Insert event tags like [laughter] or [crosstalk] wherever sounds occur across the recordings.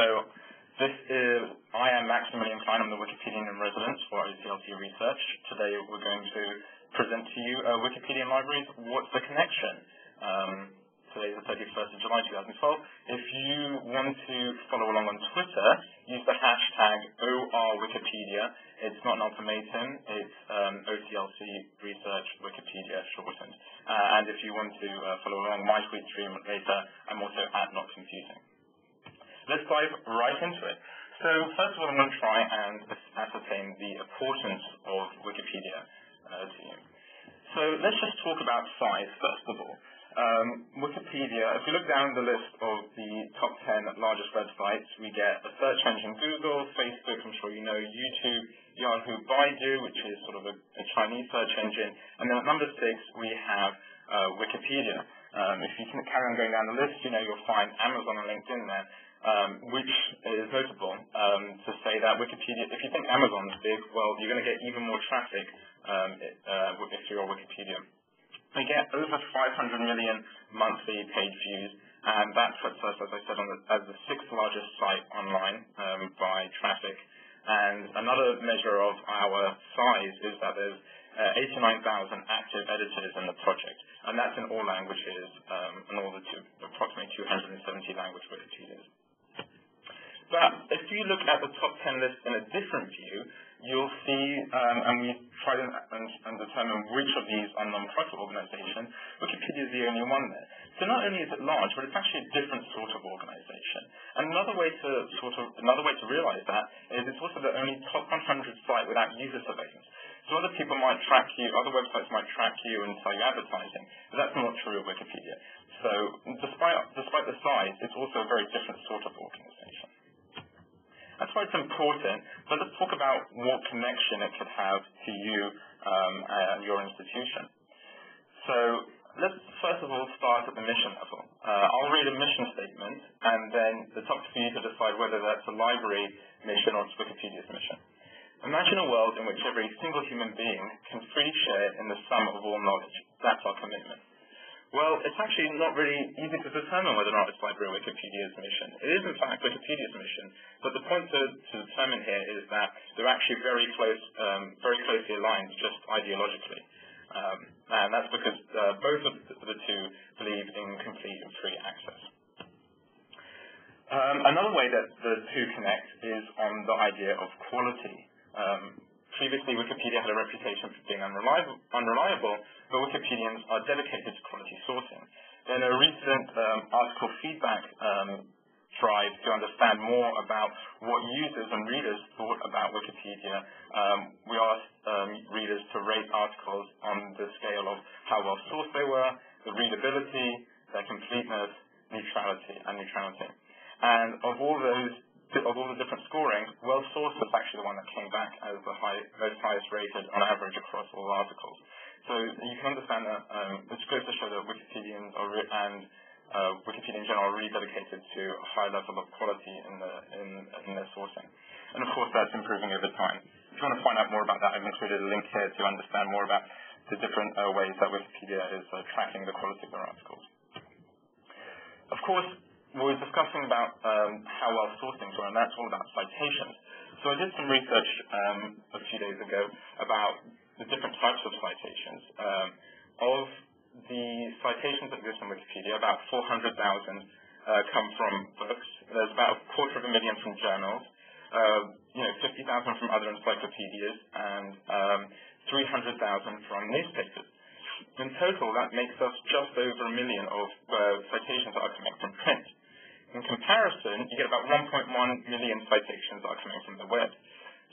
So this is, I am Maximilian Klein, I'm the Wikipedian in residence for OCLC Research. Today we're going to present to you uh, Wikipedian libraries, what's the connection? Um, today the 31st of July 2012. If you want to follow along on Twitter, use the hashtag ORWikipedia. It's not an ultimatum, it's um, OCLC Research Wikipedia shortened. Uh, and if you want to uh, follow along my tweet stream later, I'm also at Not Confusing. Let's dive right into it. So first of all, I'm going to try and ascertain the importance of Wikipedia uh, to you. So let's just talk about size first of all. Um, Wikipedia, if we look down the list of the top 10 largest websites, we get a search engine Google, Facebook, I'm sure you know, YouTube, Yahoo, Baidu, which is sort of a, a Chinese search engine, and then at number six we have uh, Wikipedia. Um, if you can carry on going down the list, you know you'll find Amazon and LinkedIn there um, which is notable um, to say that Wikipedia, if you think Amazon's big, well, you're going to get even more traffic um, uh, if you're Wikipedia. We get over 500 million monthly page views, and that puts us, as I said, the, as the sixth largest site online um, by traffic. And another measure of our size is that there's uh, 89,000 active editors in the project, and that's in all languages um, and all the two, approximately 270 language Wikipedias. But if you look at the top 10 list in a different view, you'll see, um, and we try to and, and determine which of these are non-profit organizations, Wikipedia is the only one there. So not only is it large, but it's actually a different sort of organization. And another way to sort of another way to realize that is it's also the only top 100 site without user surveillance. So other people might track you, other websites might track you and sell you advertising, but that's not true of Wikipedia. So despite despite the size, it's also a very different sort of organization. That's why it's important. But let's talk about what connection it could have to you um, and your institution. So let's first of all start at the mission level. Uh, I'll read a mission statement, and then it's up to you to decide whether that's a library mission or it's Wikipedia's mission. Imagine a world in which every single human being can freely share in the sum of all knowledge. That's our commitment. Well, it's actually not really easy to determine whether or not it's Library Wikipedia's mission. It is, in fact, Wikipedia's mission, but the point to, to determine here is that they're actually very close, um, very closely aligned, just ideologically. Um, and that's because uh, both of the two believe in complete and free access. Um, another way that the two connect is on the idea of quality. Previously, Wikipedia had a reputation for being unreliable, unreliable but Wikipedians are dedicated to quality sourcing. In a recent um, article feedback um, drive to understand more about what users and readers thought about Wikipedia, um, we asked um, readers to rate articles on the scale of how well sourced they were, the readability, their completeness, neutrality, and neutrality. And of all those of all the different scoring, well sourced was actually the one that came back as the high, most highest rated on average across all articles. So you can understand that um, it's goes to show that Wikipedians are re- and uh, Wikipedia in general are really dedicated to a high level of quality in, the, in, in their sourcing. And of course, that's improving over time. If you want to find out more about that, I've included a link here to understand more about the different uh, ways that Wikipedia is uh, tracking the quality of their articles. Of course, we were discussing about um, how well sourcing are, and that's all about citations. So I did some research um, a few days ago about the different types of citations. Um, of the citations that exist on Wikipedia, about 400,000 uh, come from books. There's about a quarter of a million from journals. Uh, you know, 50,000 from other encyclopedias and um, 300,000 from newspapers. In total, that makes us just over a million of uh, citations that are coming from print. In comparison, you get about 1.1 million citations that are coming from the web.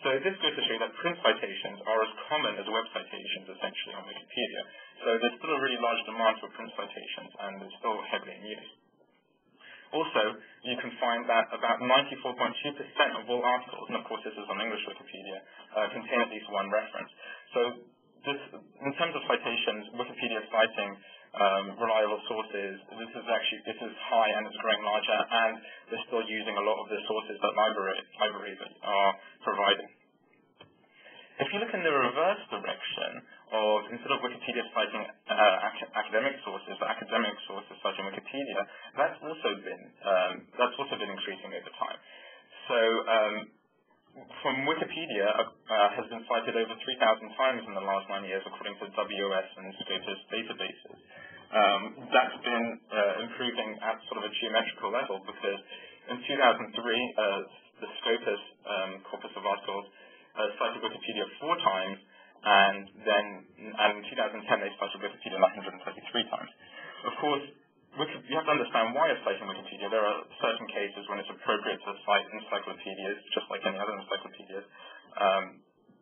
So this goes to show that print citations are as common as web citations essentially on Wikipedia. So there's still a really large demand for print citations and they're still heavily in use. Also, you can find that about 94.2% of all articles, and of course this is on English Wikipedia, uh, contain at least one reference. So this, in terms of citations, Wikipedia citing reliable sources. This is actually this is high and it's growing larger, and they're still using a lot of the sources that library, libraries are providing. If you look in the reverse direction of instead of Wikipedia citing uh, ac academic sources, academic sources citing Wikipedia, that's also been um, that's also been increasing over time. So um, from Wikipedia uh, has been cited over 3,000 times in the last nine years, according to WOS and Scopus databases. Um, that's been uh, improving at sort of a geometrical level because in 2003, uh, the Scopus um, corpus of articles uh, cited Wikipedia four times, and then and in 2010 they cited Wikipedia 933 times. Of course, you have to understand why it's citing Wikipedia. There are certain cases when it's appropriate to cite encyclopedias, just like any other encyclopedias. Um,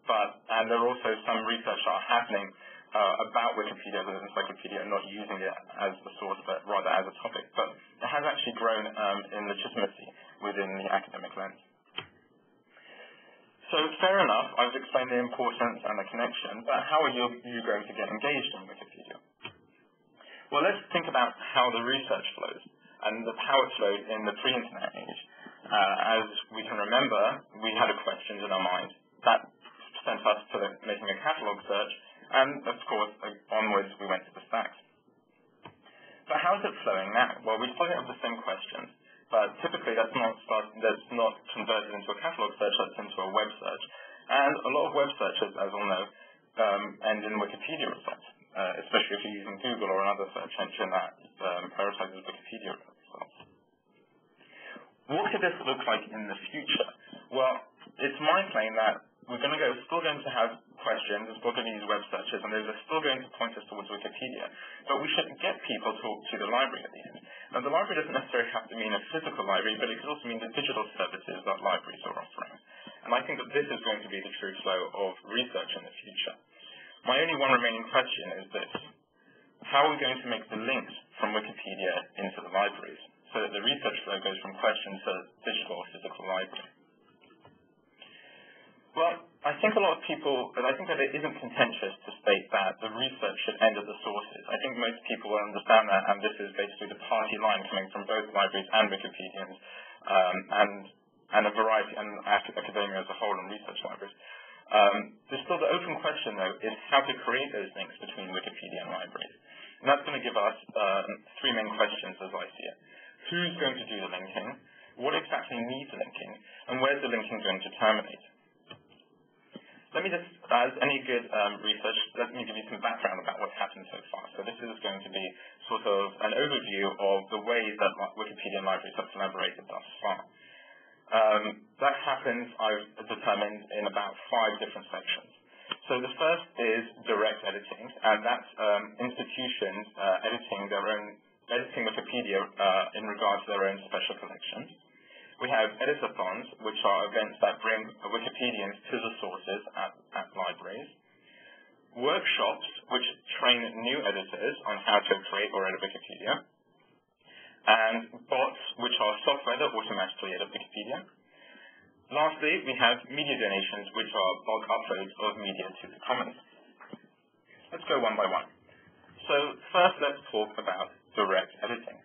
but and there are also some research that are happening uh, about Wikipedia as an encyclopedia and not using it as the source, but rather as a topic. But it has actually grown um, in legitimacy within the academic lens. So fair enough, I've explained the importance and the connection, but how are you, you going to get engaged in Wikipedia? Well, let's think about how the research flows and the power flowed in the pre-internet age. Uh, as we can remember, we had a question in our mind. That sent us to the, making a catalog search, and of course, onwards we went to the stacks. But how is it flowing now? Well, we still have the same questions, but typically that's not start, that's not converted into a catalog search, that's into a web search. And a lot of web searches, as we'll know, um, end in Wikipedia results uh, especially if you're using Google or another search engine that um, prioritizes Wikipedia. What could this look like in the future? Well, it's my claim that we're going to go, still going to have questions, we're still going to use web searches, and those are still going to point us towards Wikipedia. But we should get people to, talk to the library at the end. Now, the library doesn't necessarily have to mean a physical library, but it could also mean the digital services that libraries are offering. And I think that this is going to be the true flow of research in the future. My only one remaining question is this. How are we going to make the links from Wikipedia into the libraries so that the research flow goes from question to digital or physical library? Well, I think a lot of people, I think that it isn't contentious to state that the research should end at the sources. I think most people will understand that, and this is basically the party line coming from both libraries and Wikipedians, um, and and a variety, and academia as a whole, and research libraries. Um, there's still the open question, though, is how to create those links between Wikipedia and libraries. And that's going to give us uh, three main questions as I see it. Who's going to do the linking? What exactly needs linking? And where's the linking going to terminate? Let me just, as any good um, research, let me give you some background about what's happened so far. So this is going to be sort of an overview of the ways that Wikipedia and libraries have collaborated thus far. Um, that happens, I've determined, in about five different sections. So the first is direct editing, and that's um, institutions uh, editing their own, editing Wikipedia uh, in regards to their own special collections. We have editathons, which are events that bring Wikipedians to the sources at, at libraries. Workshops, which train new editors on how to create or edit Wikipedia and bots, which are software that automatically edit Wikipedia. Lastly, we have media donations, which are bulk uploads of media to the commons. Let's go one by one. So first, let's talk about direct editing.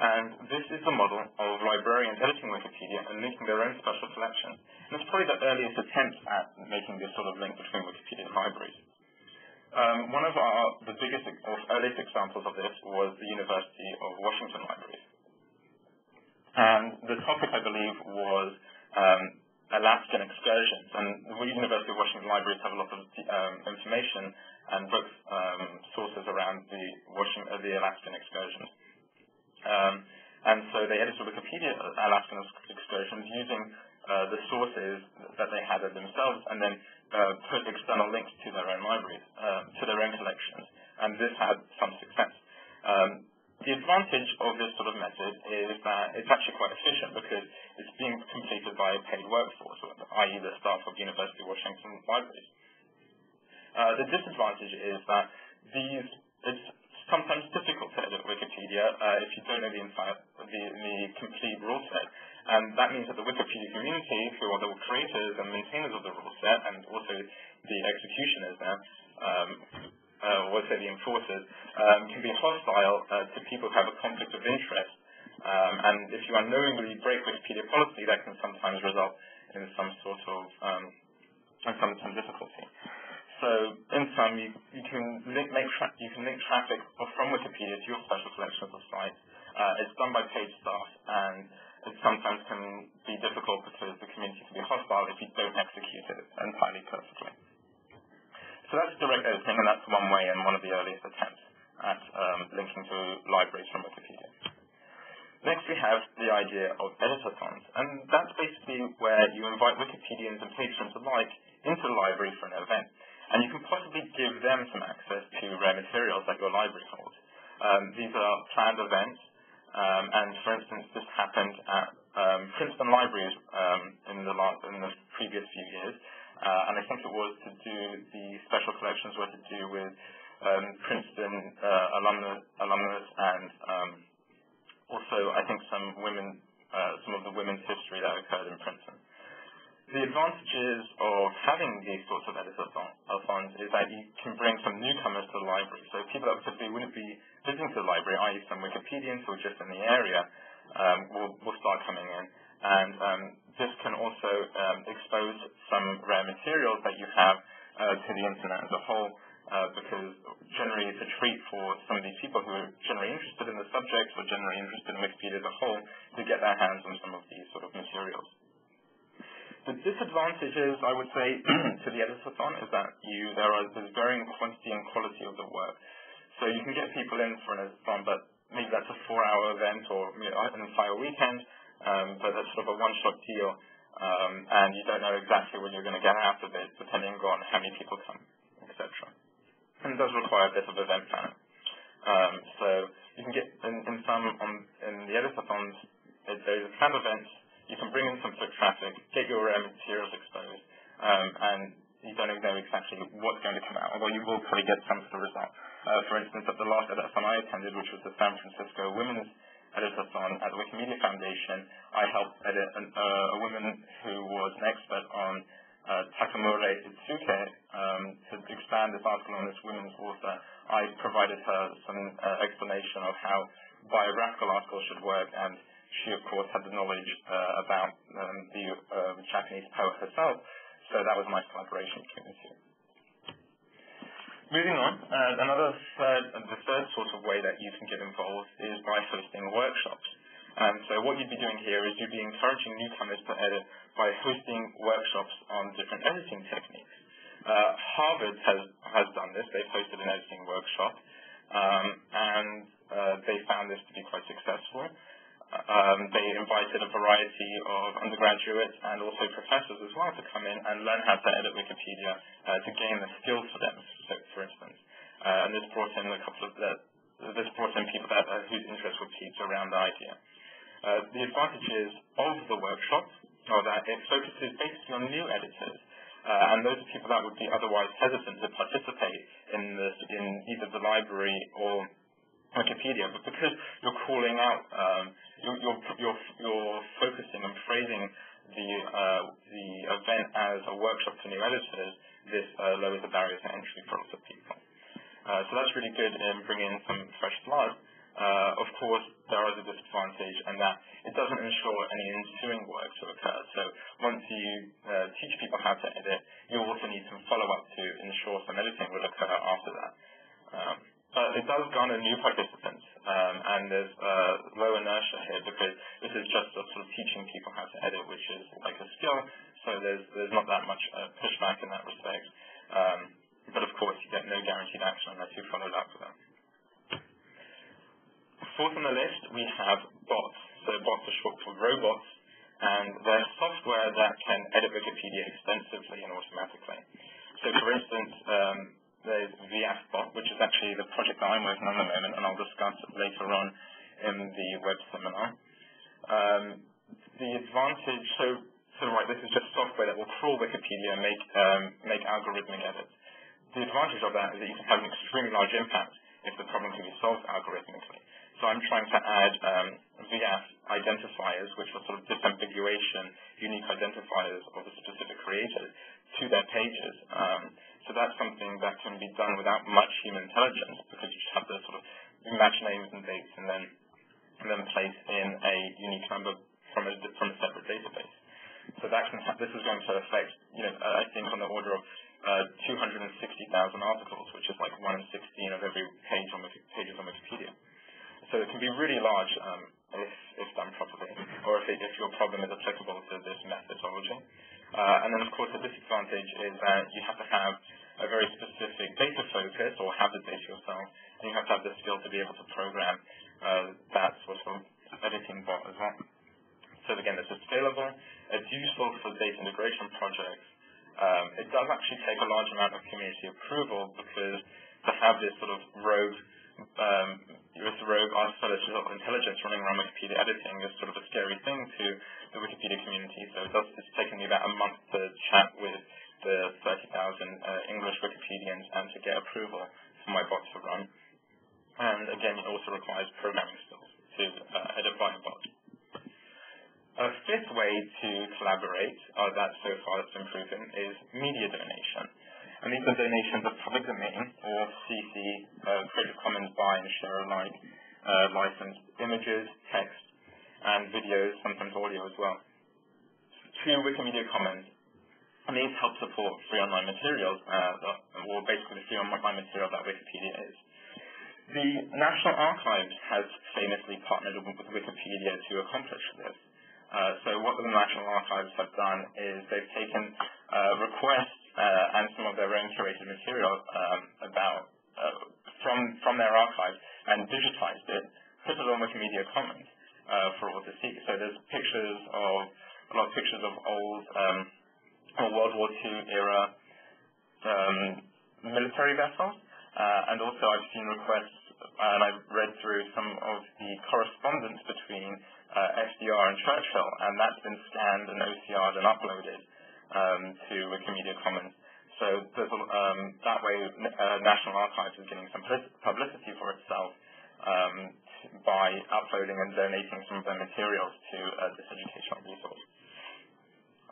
And this is the model of librarians editing Wikipedia and linking their own special collection. And it's probably the earliest attempt at making this sort of link between Wikipedia and libraries. Um, one of our, the biggest or earliest examples of this was the University of Washington Library. And the topic, I believe, was um, Alaskan excursions. And the University of Washington Libraries have a lot of um, information and book um, sources around the, Washington, uh, the Alaskan excursions. Um, and so they edited Wikipedia Alaskan excursions using uh, the sources that they had themselves and then uh, put external links to their own libraries, uh, to their own collections. And this had some success. The advantage of this sort of method is that it's actually quite efficient because it's being completed by a paid workforce, i.e. the staff of University of Washington libraries. Uh, the disadvantage is that these, it's sometimes difficult to edit Wikipedia uh, if you don't know the, entire, the, the complete rule set. And that means that the Wikipedia community, who are the creators and maintainers of the rule set, and also the executioners there, um, uh, or say the enforcers, um, can be hostile uh, to people who have a conflict of interest. Um, and if you unknowingly break Wikipedia policy, that can sometimes result in some sort of um, some, some difficulty. So in sum, you, you can link make you can link traffic from Wikipedia to your special collection of sites. Uh, it's done by paid staff, and it sometimes can be difficult because the community can be hostile if you don't execute it entirely perfectly. So that's direct editing, and that's one way and one of the earliest attempts at um, linking to libraries from Wikipedia. Next, we have the idea of editathons, and that's basically where you invite Wikipedians and patrons alike into the library for an event, and you can possibly give them some access to rare materials that your library holds. Um, these are planned events um, and for instance, this happened at um, Princeton Libraries um, in the last, in the previous few years, and I think it was to do the special collections were to do with um, Princeton uh, alumnus, alumnus and um, also I think some women, uh, some of the women's history that occurred in Princeton. The advantages of having these sorts of editathons is that you can bring some newcomers to the library. So people that typically wouldn't be visiting the library, i.e. some Wikipedians are just in the area, um, will, will start coming in. And um, this can also um, expose some rare materials that you have uh, to the internet as a whole, uh, because generally it's a treat for some of these people who are generally interested in the subject or generally interested in Wikipedia as a whole to get their hands on some of these sort of materials. The disadvantages, I would say, [clears throat] to the editathon is that you there are there's varying quantity and quality of the work. So you can get people in for an editathon, but maybe that's a four-hour event or you know, an entire weekend, but that's sort of a one-shot deal, um, and you don't know exactly what you're going to get out of it, depending on how many people come, etc. And it does require a bit of event planning. Um, so you can get in, in some on in the editathons, there's a planned event you can bring in some foot traffic, get your uh, materials exposed, um, and you don't even know exactly what's going to come out, although you will probably get some sort of result. Uh, for instance, at the last editathon I attended, which was the San Francisco Women's Editathon at the Wikimedia Foundation, I helped edit an, uh, a woman who was an expert on uh, Takamura Itsuke um, to expand this article on this women's author. I provided her some uh, explanation of how biographical articles should work and she, of course, had the knowledge uh, about um, the uh, Japanese poet herself, so that was my collaboration between the two. Moving on, uh, another third, the third sort of way that you can get involved is by hosting workshops. And so what you'd be doing here is you'd be encouraging newcomers to edit by hosting workshops on different editing techniques. Uh, Harvard has, has done this. They've hosted an editing workshop, um, and uh, they found this to be quite successful. Um, they invited a variety of undergraduates and also professors as well to come in and learn how to edit Wikipedia uh, to gain the skills for them, for instance. Uh, and this brought in a couple of the, this brought in people that, uh, whose interests were piqued around the idea. Uh, the advantages of the workshop are that it focuses basically on new editors, uh, and those people that would be otherwise hesitant to participate in this in either the library or Wikipedia, but because you're calling out, um, you're, you're, you're, you're, focusing and phrasing the, uh, the event as a workshop for new editors, this uh, lowers the barriers to entry for lots of people. Uh, so that's really good in bringing in some fresh blood. Uh, of course, there is a disadvantage in that it doesn't ensure any ensuing work to occur. So once you uh, teach people how to edit, you also need some follow-up to ensure some editing will occur after that. Um, uh, it does garner new participants, um, and there's uh, low inertia here because this is just sort of teaching people how to edit, which is like a skill. So there's there's not that much uh, pushback in that respect. Um, but of course, you get no guaranteed action unless you follow up with them. Fourth on the list, we have bots. So bots are short for robots, and they're software that can edit Wikipedia extensively and automatically. So for instance, um, there's VIAFbot, which is actually the project that I'm working on at the moment, and I'll discuss later on in the web seminar. Um, the advantage, so, so right, this is just software that will crawl Wikipedia and make, um, make algorithmic edits. The advantage of that is that you can have an extremely large impact if the problem can be solved algorithmically. So I'm trying to add um, VIAF identifiers, which are sort of disambiguation, unique identifiers of a specific creator, to their pages. Um, so that's something that can be done without much human intelligence because you just have to sort of match names and dates and then and then place in a unique number from a from a separate database. So that can ha- this is going to affect you know I think on the order of uh, 260,000 articles, which is like one in 16 of every page on Wiki- pages on Wikipedia. So it can be really large um, if if done properly. or if, it, if your problem is applicable to this methodology. Uh, and then, of course, the disadvantage is that you have to have a very specific data focus or have the data yourself, and you have to have the skill to be able to program uh, that sort of editing bot as well. So again, this is scalable. It's useful for data integration projects. Um, it does actually take a large amount of community approval because to have this sort of rogue um, rogue artificial intelligence running around Wikipedia editing is sort of a scary thing to the Wikipedia community. So does, it's taken me about a month to chat with the 30,000 uh, English Wikipedians and to get approval for my bot to run. And again, it also requires programming skills to uh, edit by a bot. A fifth way to collaborate uh, that so far has been proven is media donation. And these are donations of public domain or CC, uh, Creative Commons by and share alike, uh, licensed images, text, and videos, sometimes audio as well, to Wikimedia Commons. And these help support free online materials, uh, or basically free online material that Wikipedia is. The National Archives has famously partnered with Wikipedia to accomplish this. Uh, so what the National Archives have done is they've taken uh, requests uh, and some of their own curated material um, about uh, from from their archives and digitized it, put it on Wikimedia Commons uh, for all to see. So there's pictures of a lot of pictures of old um, World War II era um, military vessels, uh, and also I've seen requests and I've read through some of the correspondence between uh, FDR and Churchill, and that's been scanned and OCR'd and uploaded um, to Wikimedia Commons. So um, that way, uh, National Archives is getting some publicity for itself um, by uploading and donating some of their materials to uh, this educational resource.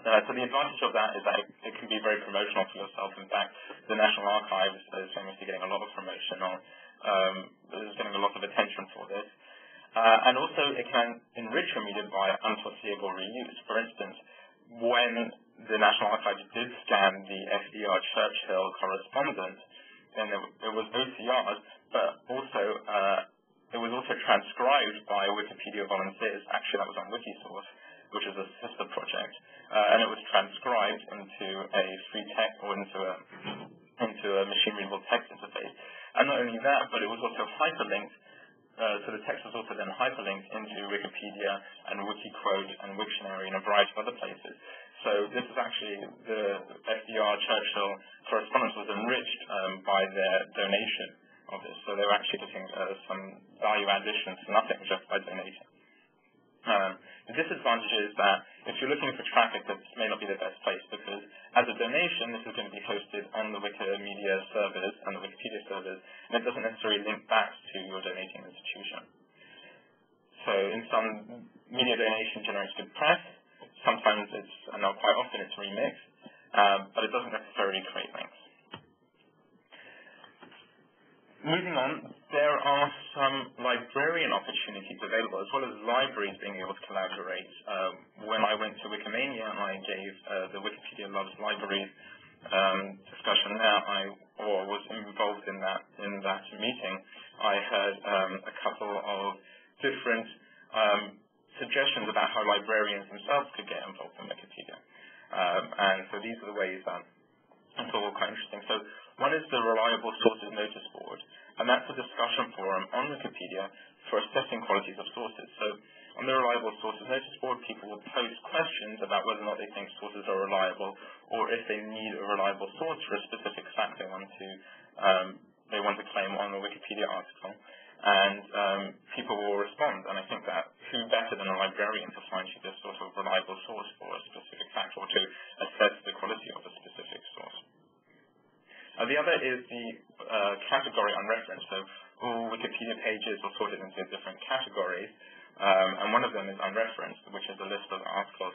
Uh, so the advantage of that is that it, it, can be very promotional for yourself. In fact, the National Archives is famously getting a lot of promotion on, um, is getting a lot of attention for this. Uh, and also it can enrich your media by unforeseeable reuse. For instance, when the National Archives did scan the FDR Churchill correspondence, then it, it was OCR'd, but also uh, it was also transcribed by Wikipedia volunteers. Actually, that was on Wikisource, which is a sister project, uh, and it was transcribed into a free text or into a into a machine readable text interface. And not only that, but it was also hyperlinked uh, so the text was also then hyperlinked into Wikipedia and Wikiquote and Wiktionary and a variety of other places. So this is actually the FDR Churchill correspondence was enriched um, by their donation of this. So they were actually getting uh, some value addition to nothing just by donating. Um, the disadvantage is that if you're looking for traffic, that may not be the best place because as a donation, this is going to be hosted on the Wikimedia servers and the Wikipedia servers, and it doesn't necessarily link back to your donating institution. So in some media donation generates good press, sometimes it's, and not quite often it's remixed, um, but it doesn't necessarily create links. Moving on, there are some librarian opportunities available, as well as libraries being able to collaborate. Um, when I went to Wikimania and I gave uh, the Wikipedia Loves Libraries um, discussion there, I or was involved in that in that meeting, I heard um, a couple of different um, suggestions about how librarians themselves could get involved in Wikipedia. Um, and so these are the ways that I thought were quite interesting. So one is the Reliable Sources Notice Board, and that's a discussion forum on Wikipedia for assessing qualities of sources. So on the Reliable Sources Notice Board, people will post questions about whether or not they think sources are reliable, or if they need a reliable source for a specific fact they want to um, they want to claim on a Wikipedia article. And um, people will respond, and I think that who better than a librarian to find you this sort of reliable source for a specific fact or to assess the quality of a specific source. Uh, the other is the uh, category on reference. So all Wikipedia pages are sorted into different categories, um, and one of them is unreferenced, which is a list of articles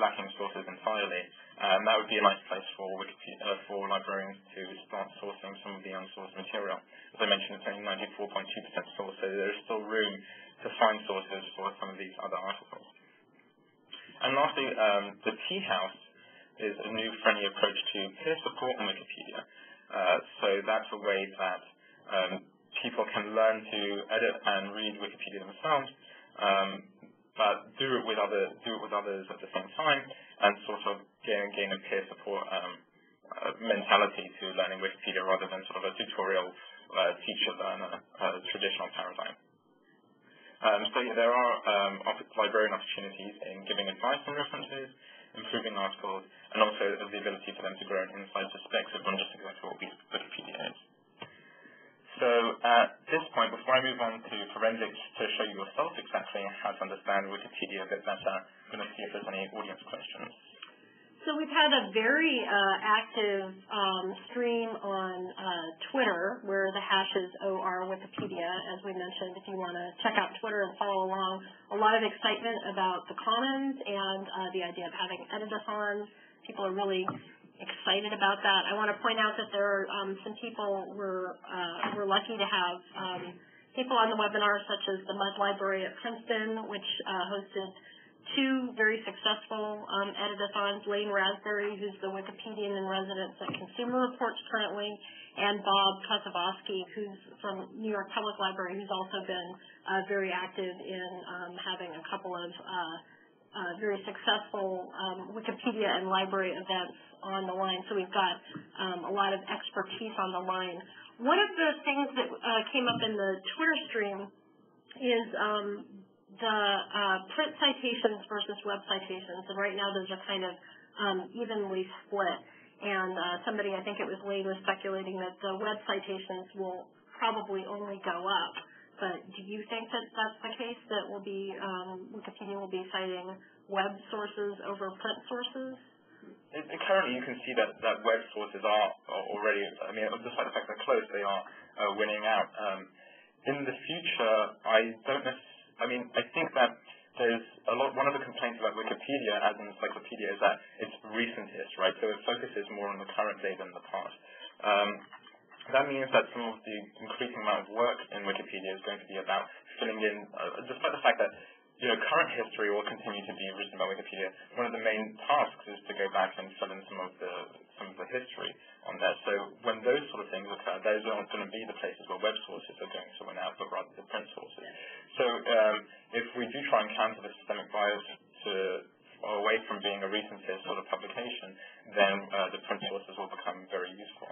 lacking sources entirely. And that would be a nice place for Wikipedia, uh, for librarians to start sourcing some of the unsourced material. As I mentioned, it's only 94.2% source, so there is still room to find sources for some of these other articles. And lastly, um, the Tea House is a new friendly approach to peer support on Wikipedia. Uh, so that's a way that um, people can learn to edit and read Wikipedia themselves, um, but do it with other do it with others at the same time, and sort of gain gain a peer support um, uh, mentality to learning Wikipedia rather than sort of a tutorial uh, teacher learner uh, traditional paradigm. Um, so yeah, there are um, librarian opportunities in giving advice on references, improving articles, and also the ability for them to grow an inside perspective on just exactly what Wikipedia is. So at this point, before I move on to forensics to show you yourself exactly how to understand Wikipedia a bit better, I'm going to see if there's any audience questions. So we've had a very uh, active um, stream on uh, Twitter where the hash is OR Wikipedia, as we mentioned. If you want to check out Twitter and follow along, a lot of excitement about the commons and uh, the idea of having editathons. People are really excited about that. I want to point out that there are um, some people we're uh, we're lucky to have um, people on the webinar, such as the Mudd Library at Princeton, which uh, hosted two very successful um, editathons. Lane Rasberry, who's the Wikipedian in residence at Consumer Reports currently, and Bob Kosovsky, who's from New York Public Library, who's also been uh, very active in um, having a couple of uh, uh, very successful um, Wikipedia and library events on the line. So we've got um, a lot of expertise on the line. One of the things that uh, came up in the Twitter stream is um, the uh, print citations versus web citations, and right now those are kind of um, evenly split. And uh, somebody, I think it was Lane, was speculating that the web citations will probably only go up. But do you think that that's the case, that we'll be um, Wikipedia will be citing web sources over print sources? Currently, you can see that, that web sources are, are already, I mean, despite the fact they're close, they are uh, winning out. Um, in the future, I don't necessarily, I mean, I think that there's a lot, one of the complaints about Wikipedia as an encyclopedia is that it's recentist, right? So it focuses more on the current day than the past. Um, that means that some of the increasing amount of work in Wikipedia is going to be about filling in, uh, despite the fact that you know, current history will continue to be written by Wikipedia. One of the main tasks is to go back and fill in some of the some of the history on there. So when those sort of things occur, those aren't going to be the places where web sources are going to win out, but rather the print sources. So um, if we do try and counter the systemic bias to away from being a recentist sort of publication, then uh, the print sources will become very useful.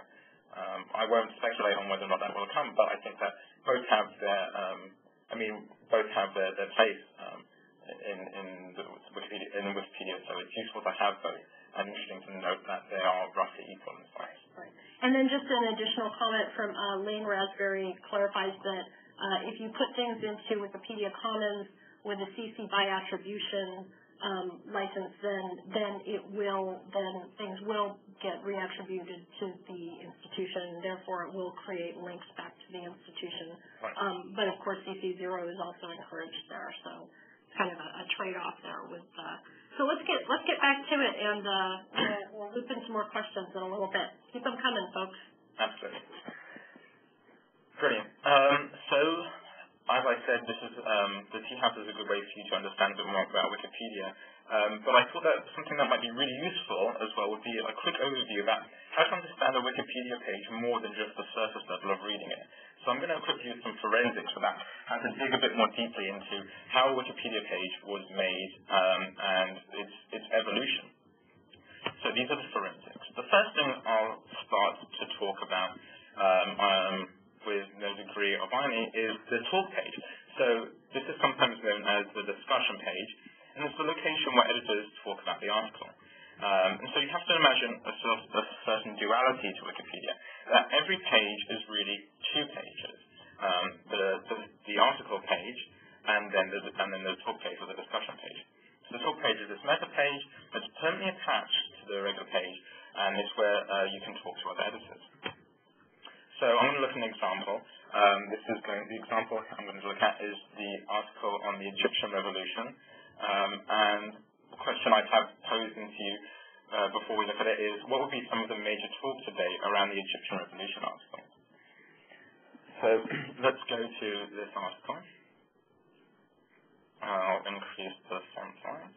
Um, I won't speculate on whether or not that will come, but I think that both have their, um, I mean, both have their, their place um, in, in, the Wikipedia, in Wikipedia, so it's useful to have both, and interesting to note that they are roughly equal in size. Right. And then just an additional comment from uh, Lane Rasberry clarifies that uh, if you put things into Wikipedia Commons with a CC by attribution, um, license, then then it will then things will get reattributed to the institution. And Therefore, it will create links back to the institution. Right. Um, but of course, CC zero is also encouraged there, so it's kind of a, a trade-off there. With uh, so let's get let's get back to it, and uh, we'll loop in some more questions in a little bit. Keep them coming, folks. Absolutely. Brilliant. Um, so as I said, this is um, the Tea House is a good way for you to understand a bit more about Wikipedia. Um, but I thought that something that might be really useful as well would be a quick overview about how to understand a Wikipedia page more than just the surface level of reading it. So I'm going to equip you with some forensics for that, how to dig a bit more deeply into how a Wikipedia page was made um, and its, its evolution. So these are the forensics. The first thing I'll start to talk about um, um, with no degree of irony is the talk page. So this is sometimes known as the discussion page, and it's the location where editors talk about the article. Um, and so you have to imagine a, sort of, a certain duality to Wikipedia, that every page is really two pages. Um, the, the, the, article page and then the, and then the talk page or the discussion page. So the talk page is this meta page that's permanently attached to the regular page, and it's where uh, you can talk to other editors. So I'm going to look at an example. Um, this is going, the example I'm going to look at is the article on the Egyptian Revolution. Um, and the question I'd have posed into you uh, before we look at it is, what would be some of the major talk today around the Egyptian Revolution article? So [clears throat] let's go to this article. I'll increase the font size.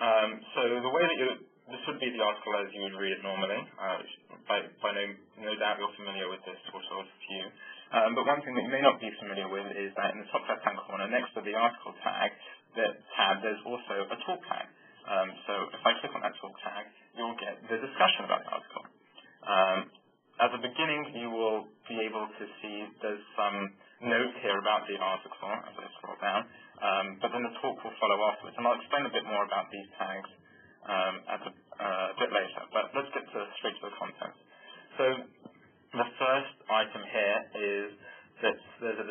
Um, so the way that you this would be the article as you would read it normally. Uh, by, by no, no doubt you're familiar with this sort of view. Um, but one thing that you may not be familiar with is that in the top left-hand corner, next to the article tag, the tab, there's also a talk tag. Um, so if I click on that talk tag, you'll get the discussion about the article. Um, at the beginning, you will be able to see there's some notes here about the article as I scroll down, um, but then the talk will follow afterwards, and I'll explain a bit more about these tags um, at a, uh, a bit later. But let's get to, straight to the content. So the first item here is that there's a,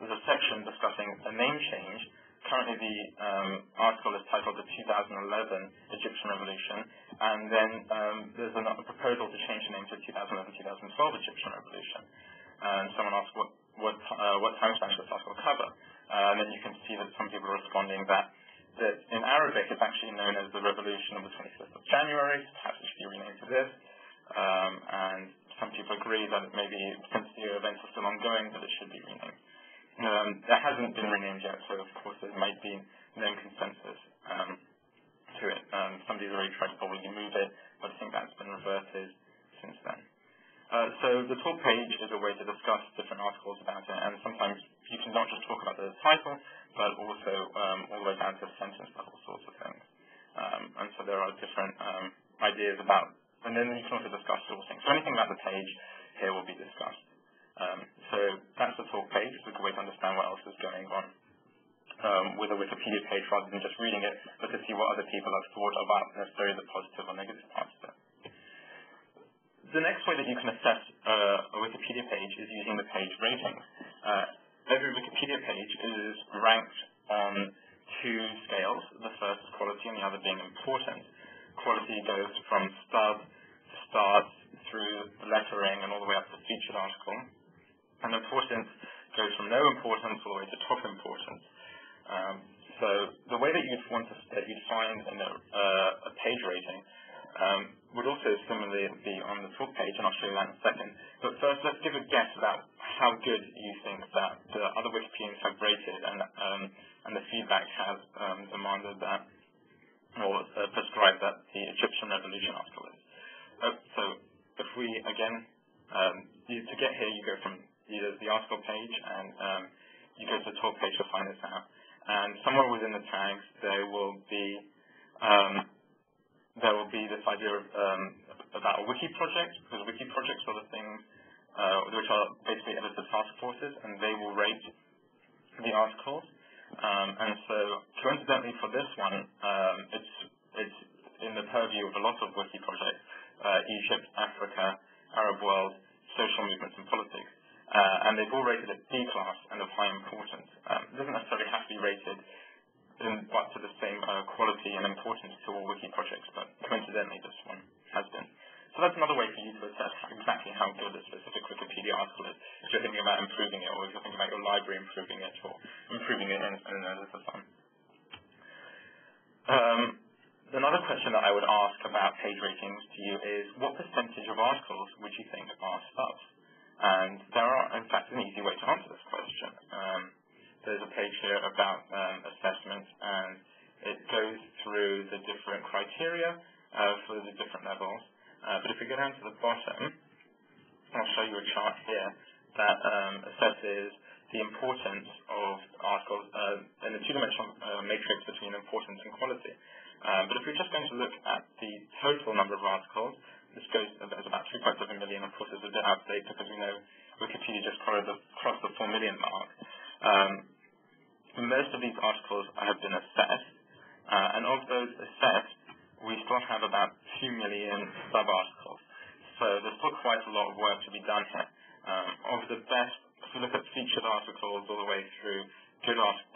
there's a section discussing a name change currently the um, article is titled The 2011 Egyptian Revolution, and then um, there's a proposal to change the name to 2011-2012 Egyptian Revolution. And someone asked what what uh, what time span does this article cover? Uh, and then you can see that some people are responding that that in Arabic it's actually known as the Revolution of the 25th of January, perhaps it should be renamed to this. Um, and some people agree that maybe since the events are still ongoing that it should be renamed. Um, that hasn't been renamed yet, so of course there might be no consensus um, to it. Um, somebody's already tried to probably move it, but I think that's been reverted since then. Uh, so the talk page is a way to discuss different articles about it, and sometimes you can not just talk about the title, but also um, all the way down to sentence level sorts of things. Um, and so there are different um, ideas about, and then you can also discuss sourcing. So anything about the page here will be discussed. Um, so that's the talk page. It's a good way to understand what else is going on um, with a Wikipedia page rather than just reading it, but to see what other people have thought about necessarily the positive or negative parts of it. The next way that you can assess uh, a Wikipedia page is using the page ratings. Uh, every Wikipedia page is ranked on two scales. The first is quality and the other being important. Quality goes from stub to start through the lettering and all the way up to featured article and importance goes from no importance all the way to top importance. Um, so the way that you'd want to that you'd find in a, uh, a page rating um, would also similarly be on the talk page, and I'll show you that in a second. But first, let's give a guess about how good you think that the other Wikipedians have rated and um, and the feedback has um, demanded that or uh, prescribed that the Egyptian Revolution article is. Uh, so if we again um, you, to get here, you go from either the article page and um, you go to the talk page to find this out. And somewhere within the tags there will be um, there will be this idea of um, about a wiki project because wiki projects are the things uh, which are basically edited task forces and they will rate the articles. Um, and so coincidentally for this one, um, it's it's in the purview of a lot of wiki projects, uh, Egypt, Africa, Arab world, social movements and politics. Uh, and they've all rated it D class and of high importance. Um, it doesn't necessarily have to be rated up to the same uh, quality and importance to all wiki projects, but coincidentally this one has been. So that's another way for you to assess exactly how good a specific Wikipedia article is, if you're thinking about improving it, or if you're thinking about your library improving it, or improving it in, in a fun. Um, another question that I would ask about page ratings to you is, what percentage of articles would you think are stubs? And there are, in fact, an easy way to answer this question. Um, there's a page here about um, assessment, and it goes through the different criteria uh, for the different levels. Uh, but if we go down to the bottom, I'll show you a chart here that um, assesses the importance of articles uh, in a two-dimensional uh, matrix between importance and quality. Uh, but if we're just going to look at the total number of articles, this goes as about 2.7 million. Of course, it's a bit out of date because we know Wikipedia just crossed the 4 million mark. Um, most of these articles have been assessed, uh, and of those assessed, we still have about 2 million stub-articles. So there's still quite a lot of work to be done here. Um, of the best, if we look at featured articles all the way through good, art-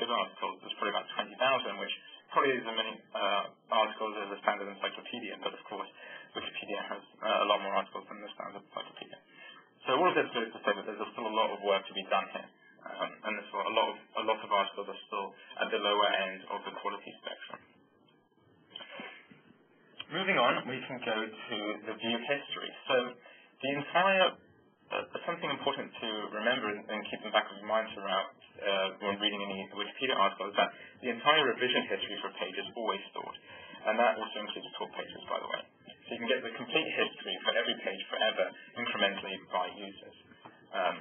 good articles, there's probably about 20,000, which probably is as many uh, articles as a standard encyclopedia, but of course Wikipedia has uh, a lot more articles than the standard encyclopedia. So all of this goes to say that there's still a lot of work to be done here, and there's a lot of a lot of articles are still at the lower end of the quality spectrum. Moving on, we can go to the view history. So the entire uh, something important to remember and, keep in the back of your mind throughout uh, when reading any Wikipedia article is that the entire revision history for a page is always stored. And that also includes talk pages, by the way. So you can get the complete history for every page forever, incrementally by users. Um,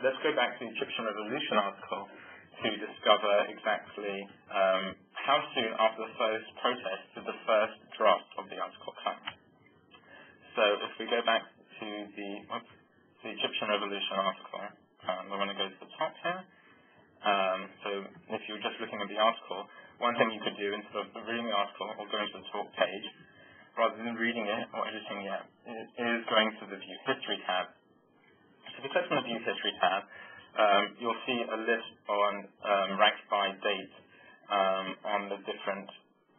let's go back to the Egyptian Revolution article to discover exactly um, how soon after the first protest did the first draft of the article come. So if we go back to the, oops, the Egyptian Revolution article, um, we're going to go to the top here. Um, so if you're just looking at the article, one thing you could do instead of reading the article or going to the talk page, rather than reading it or editing it, is going to the View History tab. If you click on the View History tab, um, you'll see a list on um, ranked by date um, on the different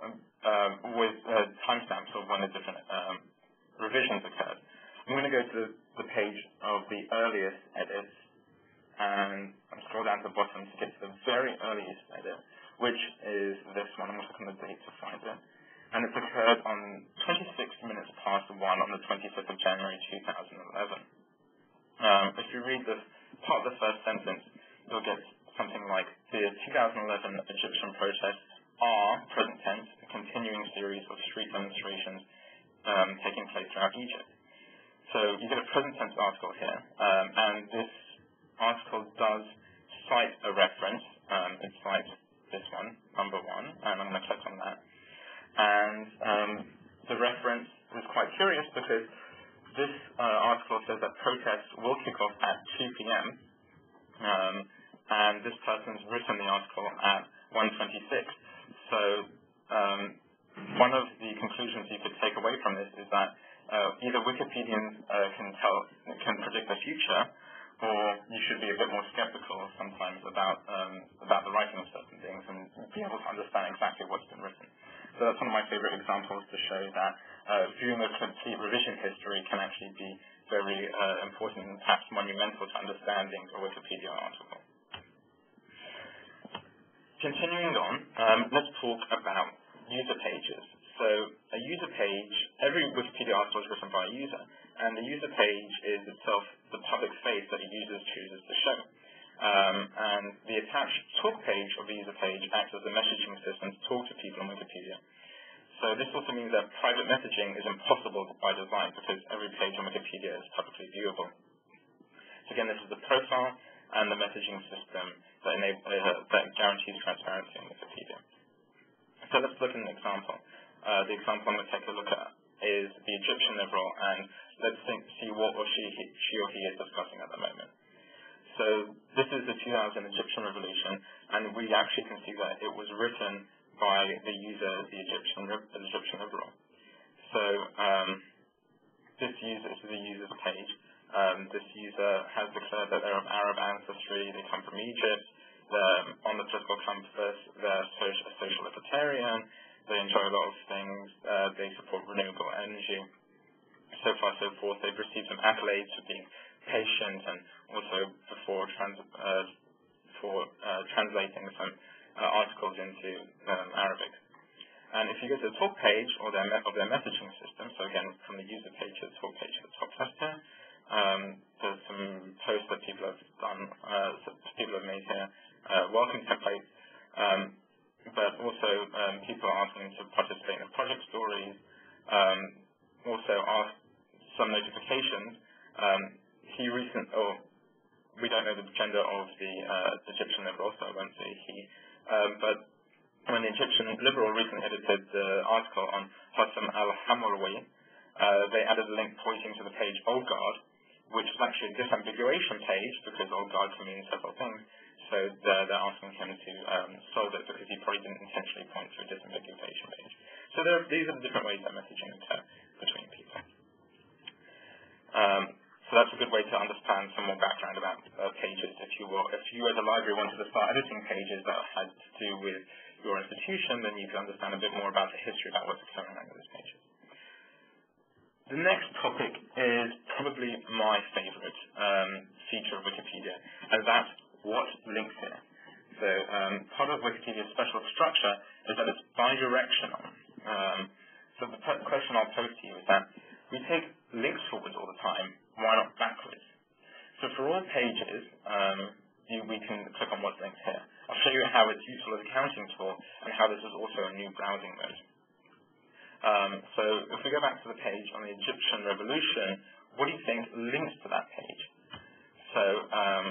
um, uh, with uh, timestamps of when the different um, revisions occurred. I'm going to go to the, the page of the earliest edits and scroll down to the bottom to get to the very earliest edit, which is this one. I'm going to click on the date to find it. And it occurred on 26 minutes past 1 on the 25th of January 2011. Um, if you read this part of the first sentence, you'll get something like the 2011 Egyptian protests are, present tense, a continuing series of street demonstrations um, taking place throughout Egypt. So you get a present tense article here, um, and this article does cite a reference. Um, it cites this one, number one, and I'm going to click on that. And um, the reference was quite curious because this uh, article says that protests will kick off at 2 p.m. Um, and this person's written the article at 1:26. So um, one of the conclusions you could take away from this is that uh, either Wikipedians uh, can tell can predict the future, or you should be a bit more skeptical sometimes about um, about the writing of certain things and be able to understand exactly what's been written. So that's one of my favorite examples to show that uh, viewing a complete revision history can actually be very uh, important and perhaps monumental to understanding a Wikipedia article. Continuing on, um, let's talk about user pages. So a user page, every Wikipedia article is written by a user, and the user page is itself the public face that a user chooses to show. Um, and the attached talk page of the user page acts as a messaging system to talk to people on Wikipedia. So this also means that private messaging is impossible by design because every page on Wikipedia is publicly viewable. So again, this is the profile and the messaging system that, enable, uh, that guarantees transparency on Wikipedia. So let's look at an example. Uh, the example I'm going to take a look at is the Egyptian liberal, and let's think, see what or she, he, she or he is discussing at the moment. So this is the 2000 Egyptian revolution, and we actually can see that it was written by the user, the Egyptian, the Egyptian liberal. So um, this user, this is the user's page. Um, this user has declared that they're of Arab ancestry, they come from Egypt, they're on the political compass, they're social, a social libertarian, they enjoy a lot of things, uh, they support renewable energy, so far so forth. They've received some accolades for being patient and also before trans, uh, for uh, translating some uh, articles into um, Arabic. And if you go to the talk page or their of their messaging system, so again from the user page to the talk page at the top left here, um, there's some posts that people have done, uh, people have made here uh, welcome template, um, but also um, people are asking to participate in project stories, um, also ask some notifications. Um, recent, or we don't know the gender of the uh, Egyptian liberal, so I won't say he, um, but when the Egyptian liberal recently edited the article on Hossam el-Hamalawy, uh, they added a link pointing to the page Old Guard, which is actually a disambiguation page because Old Guard can mean several things, so they're, they're asking him to um, solve it because he probably didn't intentionally point to a disambiguation page. So there, these are the different ways that messaging between people. Um, so that's a good way to understand some more background about uh, pages, if you will. If you as a library wanted to start editing pages that had to do with your institution, then you can understand a bit more about the history about what's occurring on those pages. The next topic is probably my favorite um, feature of Wikipedia, and that's what links here. So um, part of Wikipedia's special structure is that it's bidirectional. Um, so the question I'll pose to you is that we take links forwards all the time, why not backwards? So for all pages, um, you, we can click on what's linked here. I'll show you how it's useful as a counting tool and how this is also a new browsing mode. Um, so if we go back to the page on the Egyptian Revolution, what do you think links to that page? So um,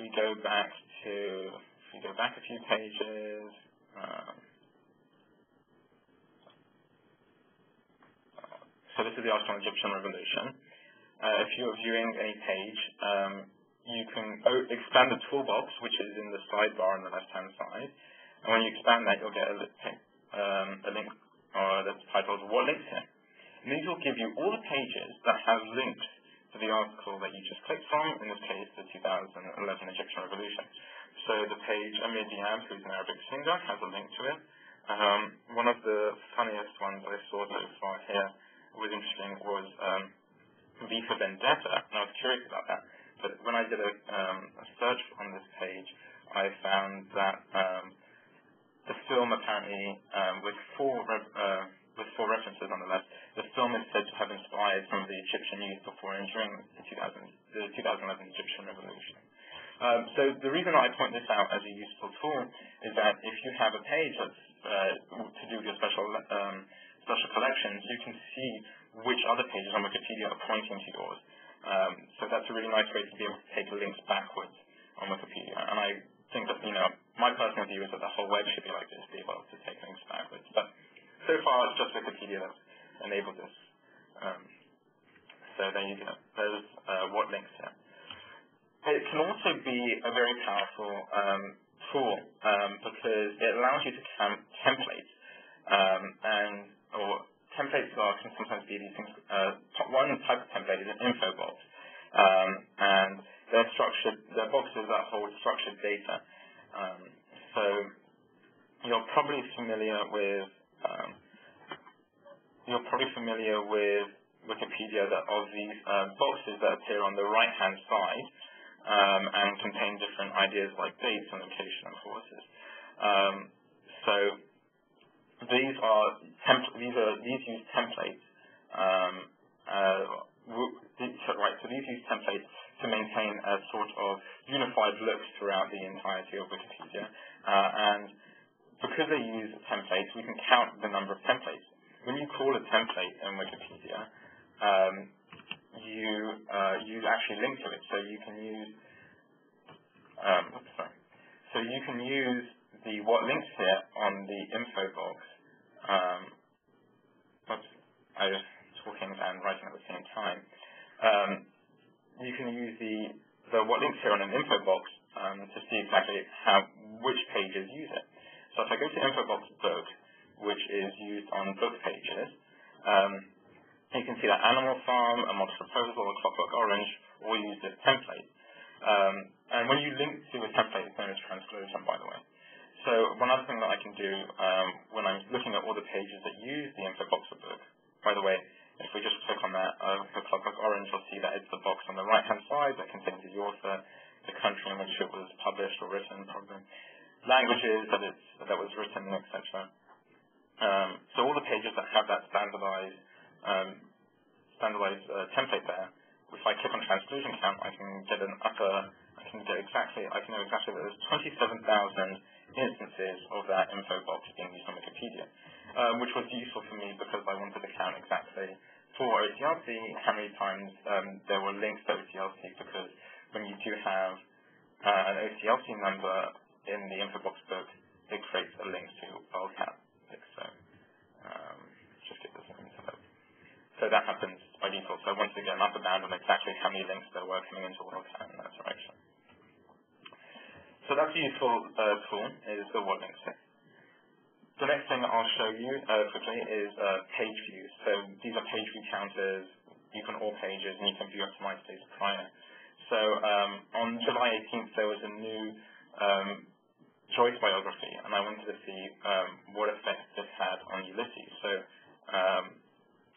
we go back to, if we go back a few pages, um, so this is the article Egyptian Revolution. Uh, if you're viewing any page, um, you can expand the toolbox, which is in the sidebar on the left-hand side. And when you expand that, you'll get a, um, a link uh, that's titled What Links Here? And these will give you all the pages that have links to the article that you just clicked from, in this case, the 2011 Egyptian Revolution. So the page Amr Diab, who's an Arabic singer, has a link to it. Um, one of the funniest ones I saw so far here was interesting was um, V for Vendetta, and I was curious about that. But when I did a, um, a search on this page, I found that um, the film apparently, um, with four uh, with four references on the left, the film is said to have inspired some of the Egyptian youth before and during the, 2000, the 2011 Egyptian Revolution. Um, so the reason I point this out as a useful tool is that if you have a page that's uh, to do with your special um, special collections, you can see which other pages on Wikipedia are pointing to yours. Um, so that's a really nice way to be able to take links backwards on Wikipedia. And I think that, you know, my personal view is that the whole web should be like this, be able to take links backwards. But so far, it's just Wikipedia that's enabled this. Um, so there you go. There's uh, what links here. It can also be a very powerful um, tool um, because it allows you to template um, and or templates are, can sometimes be these things. Uh, one type of template is an info box, um, and they're structured. They're boxes that hold structured data. Um, so you're probably familiar with um, you're probably familiar with Wikipedia that of these uh, boxes that appear on the right hand side um, and contain different ideas like dates and location and forces. Um, so these are temp- these are these use templates. Um, uh, right, so these use templates to maintain a sort of unified look throughout the entirety of Wikipedia. Uh, and because they use templates, we can count the number of templates. When you call a template in Wikipedia, um, you uh, you actually link to it. So you can use um, oops, sorry. So you can use the what links here on the info box. Um, I was talking and writing at the same time. Um, you can use the, the what links here on an info box um, to see exactly how which pages use it. So if I go to info box book, which is used on book pages, um, you can see that Animal Farm, A Modest Proposal, and Clockwork Orange all use this template. Um, and when you link to a template, it's known as transclusion, by the way. So one other thing that I can do um, when I'm looking at all the pages that use the info box book, by the way, if we just click on that, uh, the clockwork orange, you'll see that it's the box on the right-hand side that contains the author, the country in which it was published or written, probably, languages that it's that was written, in, etc. Um, so all the pages that have that standardized um, standardized uh, template there, if I click on transclusion count, I can get an upper, I can get exactly, I can know exactly that there's 27,000 instances of that info box being used on Wikipedia um, which was useful for me because I wanted to count exactly for OCLC how many times um, there were links to OCLC because when you do have uh, an OCLC number in the infobox book, it creates a link to WorldCat. So um, get that. So that happens by default. So once again, up and down on exactly how many links there were coming into WorldCat in that direction. So that's a useful uh, tool, is the what links the next thing I'll show you uh, quickly is uh, page views. So these are page view counters. You can all pages, and you can view to MySpace prior. So um, on July 18th, there was a new um, Joyce biography, and I wanted to see um, what effect this had on Ulysses. So, um,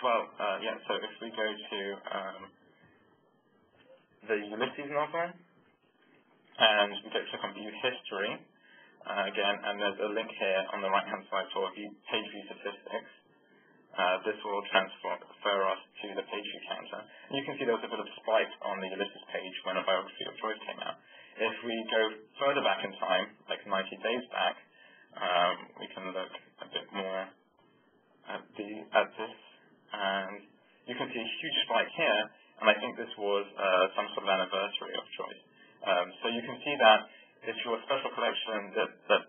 well, uh, yeah, so if we go to um, the Ulysses novel, and we go click on View History, uh, again, and there's a link here on the right-hand side for view, page view statistics. Uh, this will transfer us to the page view counter. And you can see there was a bit of spike on the Ulysses page when a biography of Joyce came out. If we go further back in time, like 90 days back, um, we can look a bit more at, the, at this, and you can see a huge spike here, and I think this was uh, some sort of anniversary of Joyce. Um, so you can see that if your special collection that, that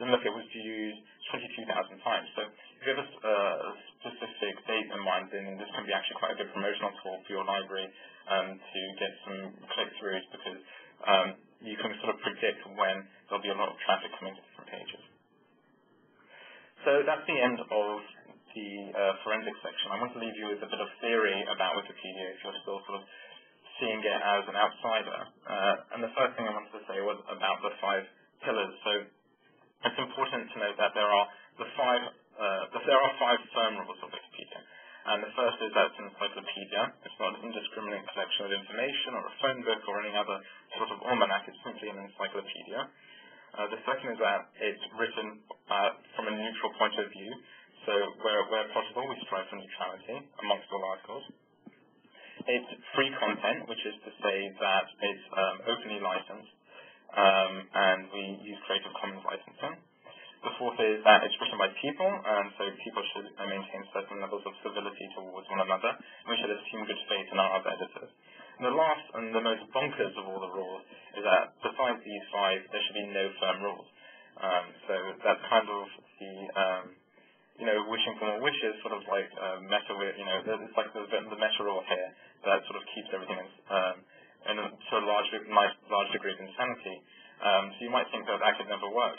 it was used 22,000 times. So if you have a uh, specific date in mind, then this can be actually quite a good promotional tool for your library um, to get some click-throughs because um, you can sort of predict when there'll be a lot of traffic coming to different pages. So that's the end of the uh, forensic section. I want to leave you with a bit of theory about Wikipedia if you're still sort of seeing it as an outsider. Uh, and the first thing I wanted to say was about the five pillars. So it's important to note that there are the five uh, there are five firm rules of Wikipedia. And the first is that it's an encyclopedia. It's not an indiscriminate collection of information or a phone book or any other sort of almanac. It's simply an encyclopedia. Uh, the second is that it's written uh, from a neutral point of view. So where, where possible, we strive for neutrality amongst all articles. It's free content, which is to say that it's um, openly licensed um, and we use Creative Commons licensing. The fourth is that it's written by people, and so people should uh, maintain certain levels of civility towards one another, and we should assume good faith in our other editors. And the last and the most bonkers of all the rules is that besides these five, there should be no firm rules. Um, so that's kind of the, um, you know, wishing for more wishes, sort of like uh, meta, you know, it's like the, the meta rule here that sort of keeps everything um, and to a large, large degree of insanity. Um, so you might think that that could never work.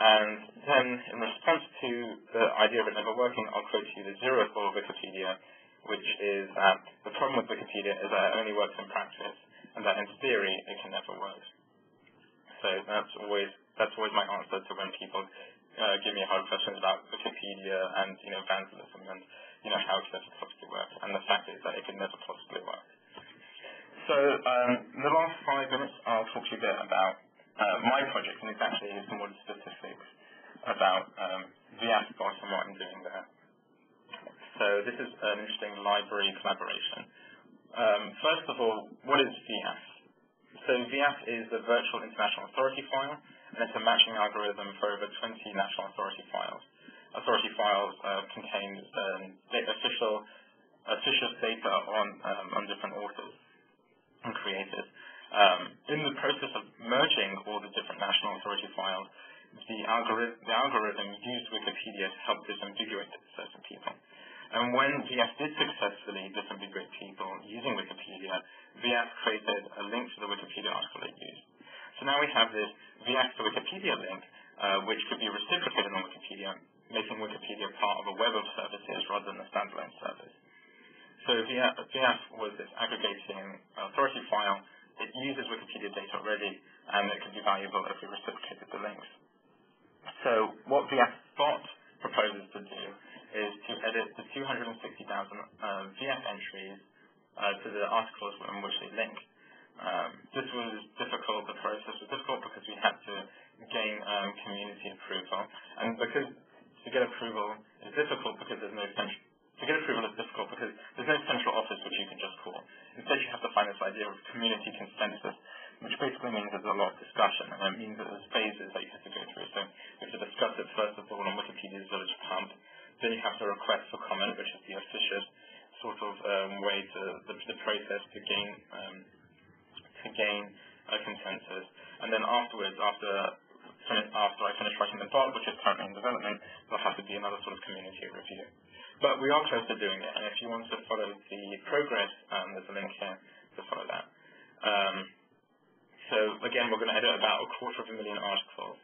And then, in response to the idea of it never working, I'll quote you the zeroth law of Wikipedia, which is that the problem with Wikipedia is that it only works in practice, and that in theory it can never work. So that's always that's always my answer to when people uh, give me hard questions about Wikipedia and you know vandalism and you know how it could possibly work. And the fact is that it could never possibly work. So um, in the last five minutes, I'll talk to you a bit about uh, my project and exactly some more specifics about um, VIAFbot and what I'm doing there. So this is an interesting library collaboration. Um, first of all, what is VIAF? So VIAF is the Virtual International Authority File, and it's a matching algorithm for over 20 national authority files. Authority files uh, contain um, official, official data on, um, on different authors and created. Um, in the process of merging all the different national authority files, the, algorithm, the algorithm used Wikipedia to help disambiguate certain people. And when VIAF did successfully disambiguate people using Wikipedia, VIAF created a link to the Wikipedia article it used. So now we have this VIAF to Wikipedia link, uh, which could be reciprocated on Wikipedia, making Wikipedia part of a web of services rather than a standalone service. So VIAF was this aggregating authority file. It uses Wikipedia data already, and it could be valuable if we reciprocated the links. So what VIAFBOT proposes to do is to edit the 260,000 uh, VIAF entries uh, to the articles in which they link. Um, this was difficult, the process was difficult because we had to gain um, community approval. And because to get approval is difficult because there's no central to get approval is difficult because there's no central office which you can just call. Instead, you have to find this idea of community consensus, which basically means there's a lot of discussion, and it means that there's phases that you have to go through. So you have to discuss it first of all on Wikipedia's Village Pump, then you have to request for comment, which is the official sort of um, way to the, the, process to gain um, to gain a consensus, and then afterwards, after after I finish writing the bot, which is currently in development, there'll have to be another sort of community review. But we are close to doing it, and if you want to follow the progress, um, there's a link here to follow that. Um, so again, we're going to edit about a quarter of a million articles,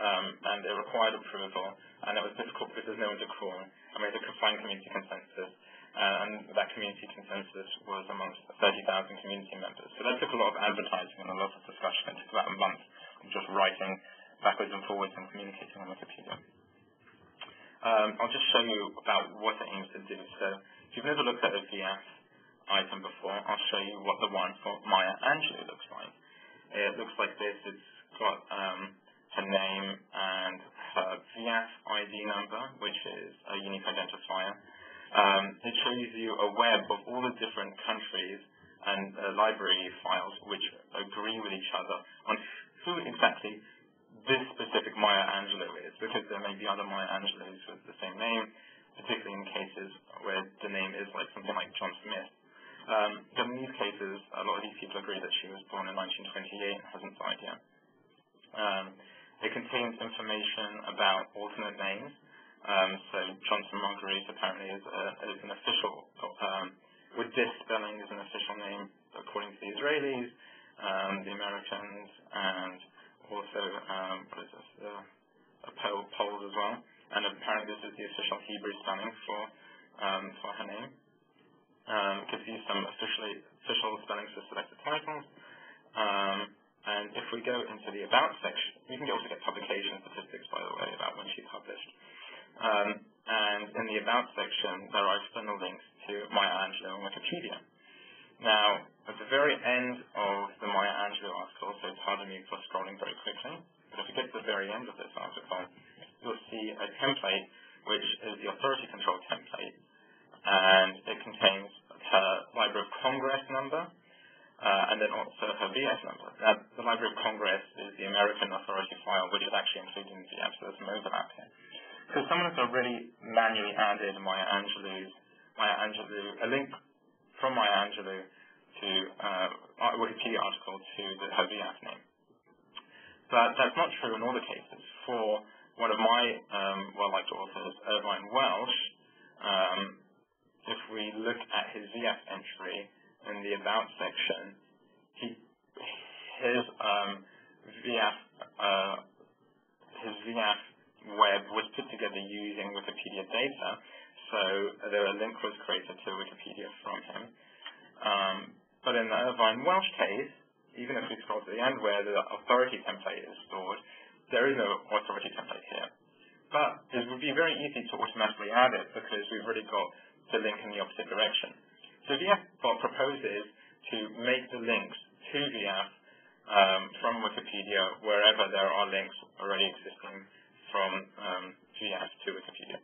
um, and it required approval, and it was difficult because there's no one to call, and we had to find community consensus, and that community consensus was amongst 30,000 community members. So that took a lot of advertising and a lot of discussion. It took about a month of just writing backwards and forwards and communicating on Wikipedia. Um, I'll just show you about what it aims to do. So if you've never looked at a VIAF item before, I'll show you what the one for Maya Angelou looks like. It looks like this. It's got um, her name and her VIAF ID number, which is a unique identifier. Um, it shows you a web of all the different countries and uh, library files which agree with each other on who exactly this specific Maya Angelou is, because there may be other Maya Angelous with the same name, particularly in cases where the name is like something like John Smith. Um, but in these cases, a lot of these people agree that she was born in 1928 and hasn't died yet. Um, it contains information about alternate names. Um, so Johnson Marguerite apparently is, a, is an official, um, with this spelling is an official name according to the Israelis, um, the Americans, and also um, what is this, uh, Poles as well. And apparently this is the official Hebrew spelling for um, for her name. Um, gives you some officially official spellings for selected titles. Um, and if we go into the About section, you can also get publication statistics, by the way, about when she published. Um, and in the About section, there are external links to Maya Angelou and Wikipedia. Now, at the very end of the Maya Angelou article, so pardon me for scrolling very quickly, but if we get to the very end of this article, you'll see a template, which is the authority control template, and it contains her Library of Congress number, uh, and then also her VIAF number. Now, the Library of Congress is the American authority file, which is actually included in VIAF, so there's some overlap here. So someone has already manually added Maya Angelou's, Maya Angelou, a link from Maya Angelou to uh, Wikipedia article to the, VIAF name. But that's not true in all the cases. For one of my um, well-liked authors, Irvine Welsh, um, if we look at his VIAF entry in the About section, he, his um, VIAF uh, his VIAF web was put together using Wikipedia data, so there a link was created to Wikipedia from him. Um, but in the Irvine Welsh case, even if we scroll to the end where the authority template is stored, there is no authority template here. But it would be very easy to automatically add it because we've already got the link in the opposite direction. So VIAFbot proposes to make the links to VIAF um, from Wikipedia wherever there are links already existing from um, VIAF to Wikipedia.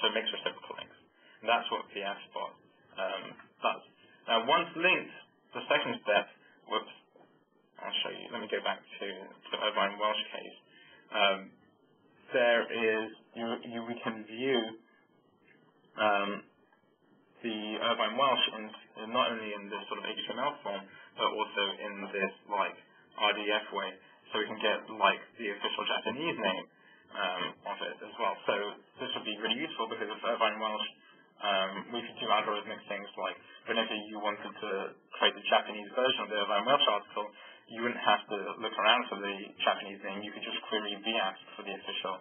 So it makes reciprocal links. And that's what VIAFbot um, does. Now, once linked, the second step, whoops, I'll show you. Let me go back to the Irvine Welsh case. Um, there is, you, you, we can view um, the Irvine Welsh in, in not only in this sort of HTML form, but also in this like RDF way, so we can get like the official Japanese name of it as well. So this would be really useful because with Irvine Welsh, um, we could do algorithmic things like whenever you wanted to create a Japanese version of the Irvine Welsh article, you wouldn't have to look around for the Japanese name. You could just query VIAF for the official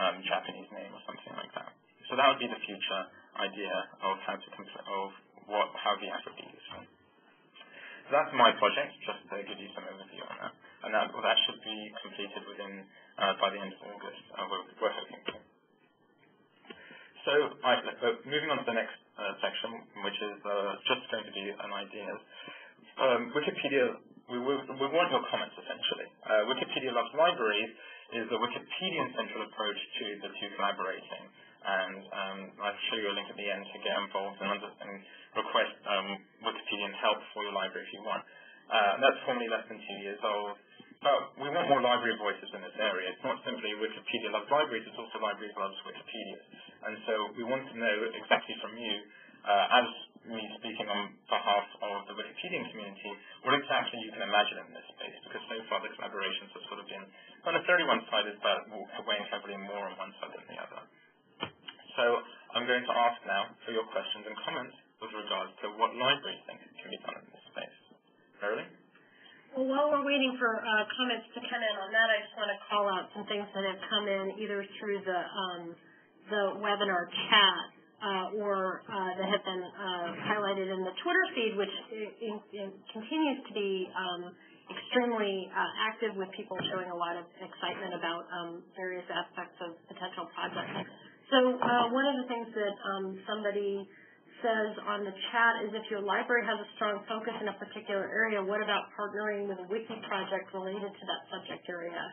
um, Japanese name or something like that. So that would be the future idea of how to of what how VIAF would be useful. So that's my project, just to give you some overview on that. And that, well, that should be completed within by the end of August. Uh, we're, hoping. So, uh, moving on to the next uh, section, which is uh, just going to be an ideas. Um, Wikipedia we, we want your comments essentially. Uh, Wikipedia Loves Libraries is a Wikipedian central approach to the two collaborating. And um, I'll show you a link at the end to get involved and, under, and request um, Wikipedian help for your library if you want. Uh, that's formally less than two years old. But we want more library voices in this area. It's not simply Wikipedia loves libraries, it's also libraries loves Wikipedia. And so we want to know exactly from you, uh, as me speaking on behalf of the Wikipedian community, what exactly you can imagine in this space, because so far the collaborations have sort of been not necessarily one-sided, but weighing heavily more on one side than the other. So I'm going to ask now for your questions and comments with regards to what libraries think can be done in this space. Merrilee? Well, while we're waiting for uh, comments to come in on that, I just want to call out some things that have come in either through the um, the webinar chat uh, or uh, that have been uh, highlighted in the Twitter feed, which in, in continues to be um, extremely uh, active with people showing a lot of excitement about um, various aspects of potential projects. So uh, one of the things that um, somebody says on the chat is if your library has a strong focus in a particular area, what about partnering with a wiki project related to that subject area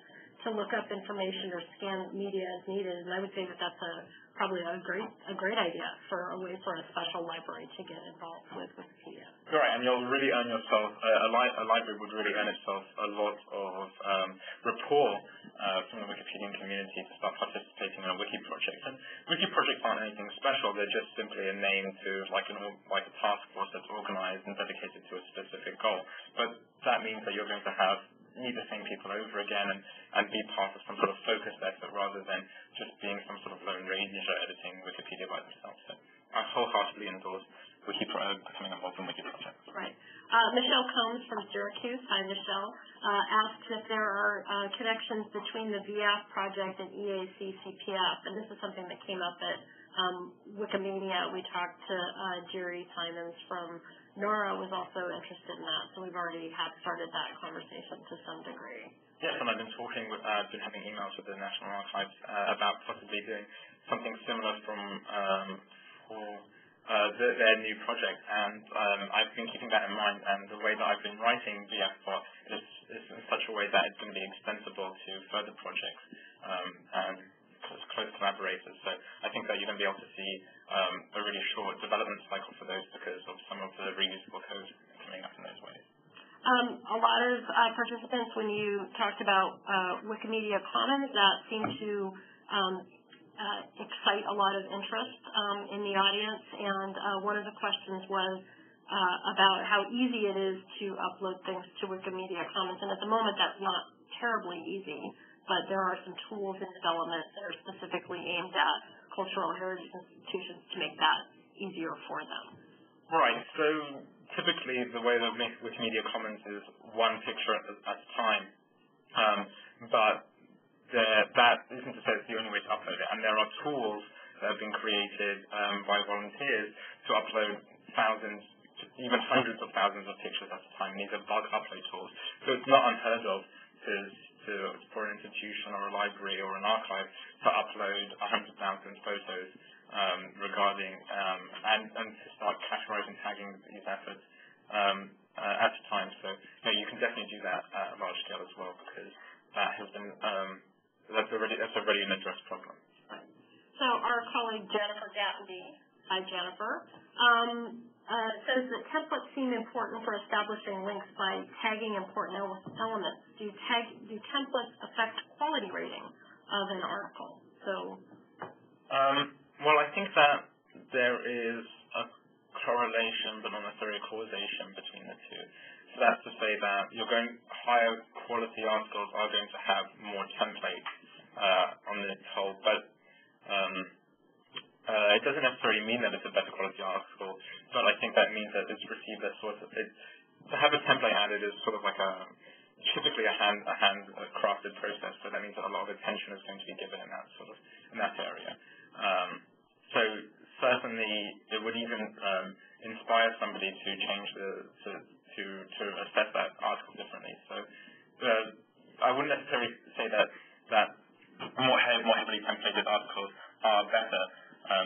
to look up information or scan media as needed? And I would say that that's a probably a great a great idea for a way for a special library to get involved with Wikipedia. Right, and you'll really earn yourself a, a, a library would really earn itself a lot of um, rapport uh, from the Wikipedian community to start participating in a wiki project. And wiki projects aren't anything special; they're just simply a name to like an like a task force that's organized and dedicated to a specific goal. But that means that you're going to have meet the same people over again and, and be part of some sort of focused effort rather than just being some sort of lone ranger editing Wikipedia by themselves. So I wholeheartedly endorse Wiki uh, becoming involved in Wiki projects. Right. Uh, Michelle Combs from Syracuse, hi Michelle, uh, asks if there are uh, connections between the VIAF project and EAC CPF, and this is something that came up at um, Wikimedia. We talked to uh, Jerry Simons from NARA was also interested in that, so we've already have started that conversation to some degree. Yes, and I've been talking with, uh, been having emails with the National Archives uh, about possibly doing something similar from um, for uh, the, their new project, and um, I've been keeping that in mind. And the way that I've been writing VIAFbot is, is in such a way that it's going to be extensible to further projects um, and close collaborators. So I think that you're going to be able to see a really short development cycle for those because of some of the reusable code coming up in those ways. Um, a lot of uh, participants, when you talked about uh, Wikimedia Commons, that seemed to um, uh, excite a lot of interest um, in the audience. And uh, one of the questions was uh, about how easy it is to upload things to Wikimedia Commons. And at the moment, that's not terribly easy but there are some tools in development that are specifically aimed at cultural heritage institutions to make that easier for them. Right. So typically the way that Wikimedia Commons is one picture at, at a time, um, but the, that isn't to say it's the only way to upload it. And there are tools that have been created um, by volunteers to upload thousands, even hundreds of thousands of pictures at a time. These are bulk upload tools. So it's not unheard of to to, for an institution or a library or an archive to upload 100,000 photos um, regarding um, and, and to start categorizing, tagging these efforts um, uh, at a time. So yeah, you can definitely do that at a large scale as well because that has been um, that's already that's already an addressed problem. So our colleague Jennifer Gatenby, hi Jennifer, um, uh, says that templates seem important for establishing links by tagging important elements. Do, tag, do templates affect quality rating of an article? So, um, well, I think that there is a correlation, but not necessarily a causation between the two. So that's to say that you're going higher quality articles are going to have more templates uh, on the whole, but um, uh, it doesn't necessarily mean that it's a better quality article, but I think that means that it's received as sort of it, to have a template added is sort of like a typically a hand a hand crafted process. So that means that a lot of attention is going to be given in that sort of in that area. Um, so certainly it would even um, inspire somebody to change the to to to assess that article differently. So uh, I wouldn't necessarily say that that more, more heavily templated articles are better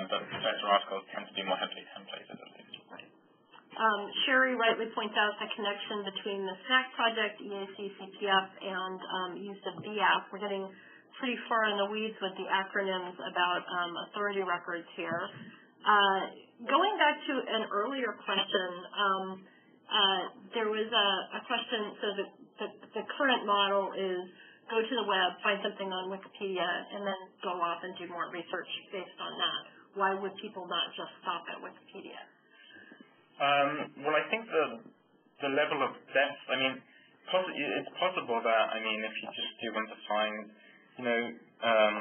but better articles tend to be more heavily templated. Um, Sherry rightly points out the connection between the SNAC project, EAC, CPF, and um, use of VIAF. We're getting pretty far in the weeds with the acronyms about um, authority records here. Uh, going back to an earlier question, um, uh, there was a, a question, so the, the, the current model is go to the web, find something on Wikipedia, and then go off and do more research based on that. Why would people not just stop at Wikipedia? Um, well, I think the the level of depth. I mean, it's possible that I mean, if you just do want to find, you know, um,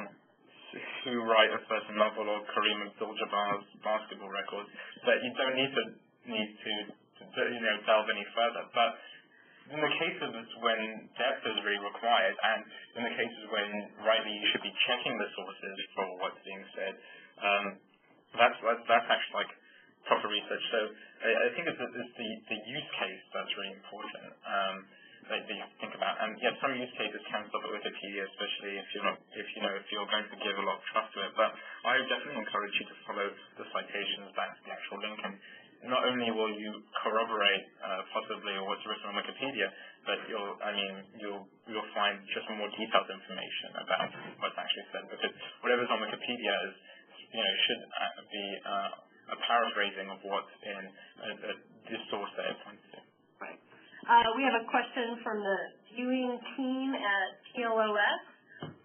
who write a certain novel or Kareem Abdul-Jabbar's basketball records, that you don't need to need to, to you know delve any further. But in the cases when depth is really required, and in the cases when rightly you should be checking the sources for what's being said, um, that's, that's that's actually like proper research. So I, I think it's, it's the the use case that's really important. Um, that, you have to think about. And yeah, some use cases can stop at Wikipedia, especially if you're not, if you know, if you're going to give a lot of trust to it. But I would definitely encourage you to follow the citations back to the actual link and not only will you corroborate uh, possibly what's written on Wikipedia, but you'll, I mean, you'll you'll find just more detailed information about what's actually said because whatever's on Wikipedia is, should uh, be uh, a paraphrasing of what's in uh, the source that it points to. Right. We have a question from the viewing team at PLOS.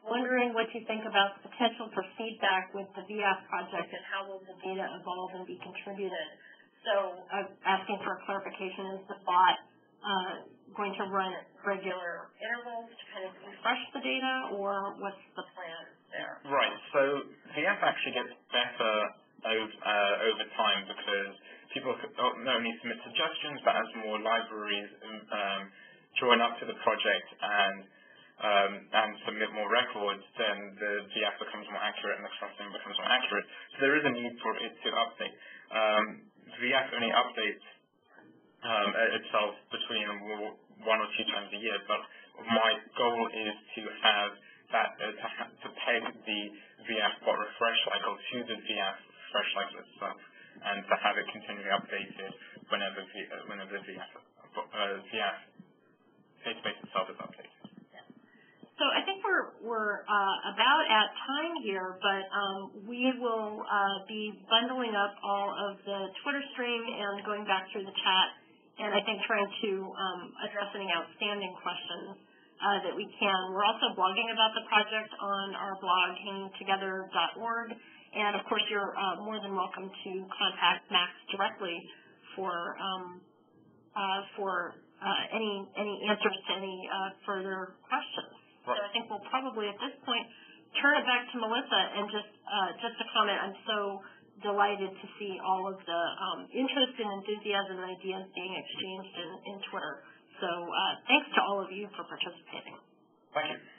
wondering what you think about the potential for feedback with the VIAF project and how will the data evolve and be contributed. So asking for clarification, is the bot going to run at regular intervals to kind of refresh the data, or what's the plan there? Right. So VIAF actually gets better over, uh, over time because people not only submit suggestions, but as more libraries um, join up to the project and um, and submit more records, then the VIAF becomes more accurate and the clustering becomes more accurate. So there is a need for it to update. Um, VIAF only updates um, itself between one or two times a year, but my goal is to have that uh, to, to peg the VIAF bot refresh cycle to the VIAF refresh cycle itself, and to have it continually updated whenever v, uh, whenever the VIAF, uh, VIAF database itself is updated. So I think we're we're uh, about at time here, but um, we will uh, be bundling up all of the Twitter stream and going back through the chat, and I think trying to um, address any outstanding questions uh, that we can. We're also blogging about the project on our blog hangingtogether.org, and of course you're uh, more than welcome to contact Max directly for um, uh, for uh, any any answers to any further questions. So I think we'll probably at this point turn it back to Melissa and just uh, just a comment. I'm so delighted to see all of the um, interest and enthusiasm and ideas being exchanged in, in Twitter. So uh, thanks to all of you for participating. Thank you.